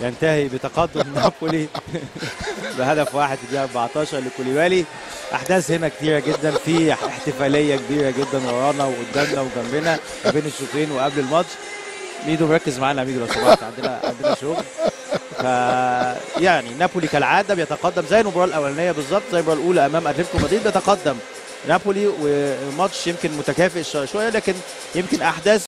ينتهي بتقدم نابولي بهدف واحد في الدقيقة 14 لكوليبالي أحداث هنا كتيرة جدا. في احتفالية كبيرة جدا ورانا وقدامنا وجنبنا ما بين الشوطين وقبل الماتش. ميدو مركز معانا يا ميدو لو سمحت. عندنا عندنا شغل. ف يعني نابولي كالعادة بيتقدم زي المباراة الأولانية بالظبط زي المباراة الأولى أمام أتلتيكو مدريد بيتقدم نابولي. وماتش يمكن متكافئ شوية لكن يمكن أحداث